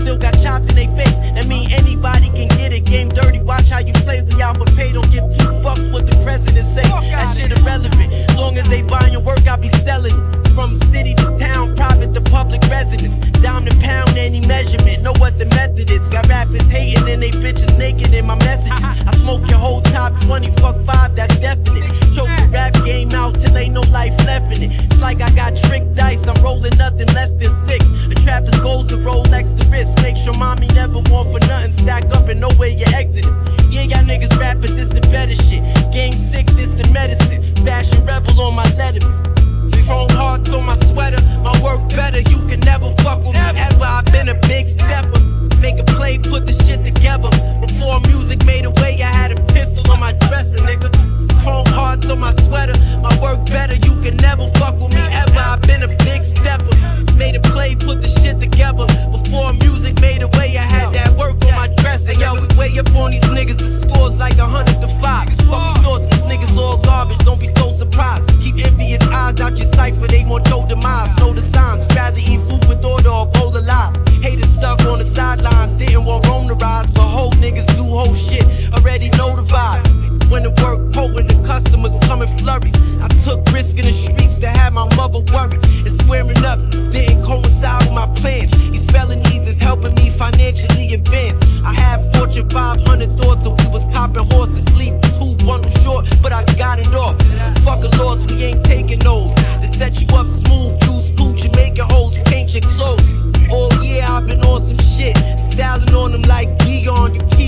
still got chopped in they face. nothing less than six. The trapper's goals the roll next the wrist. Make sure mommy never want for nothing. Stack up and know where your exit is. Yeah, y'all niggas rapping, this the better shit. Game six, this the medicine. Fashion rebel on my letter. Chrome hearts on my sweater. My work better, you can never fuck with me. Ever, I've been a big stepper. Make a play, put the shit together. Before music made a way, I had a pistol on my dresser, nigga. demise. no designs. rather eat food with order or roll the lies. Haters stuck on the sidelines, didn't want Rome to rise. But whole niggas do whole shit, already know the vibe. When the work potent, the customers coming flurries. I took risk in the streets to have my mother worried. It's squaring up, this didn't coincide with my plans. These felonies is helping me financially advance. I had Fortune 500 thoughts, and we was popping horses, sleep two bundles short, but I got it off. Fuck a loss, we ain't taking those. They set you up smart. on some shit. Styling on them like Dion, you